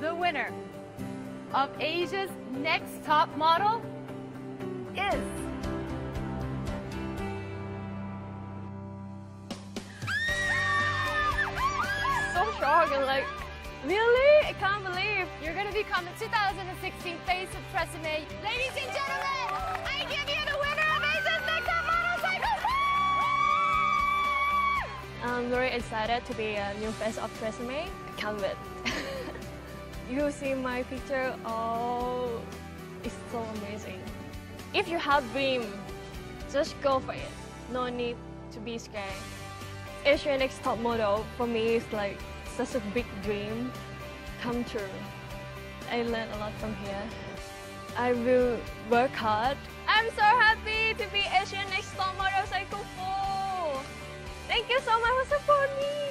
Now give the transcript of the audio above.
the winner of Asia's Next Top Model is. So shocked and like, really? I can't believe. You're to become the 2016 Face of Tresemme. Ladies and gentlemen, I give you the winner of Asia's Next Top Model Cycle. I'm very excited to be a new face of Tresemme. Can't wait. you see my picture, oh, it's so amazing. If you have dream, just go for it. No need to be scared. Asian Next Top Model for me is like such a big dream come true. I learned a lot from here. I will work hard. I'm so happy to be Asian Next Top Model Cycle 4. Thank you so much for supporting me.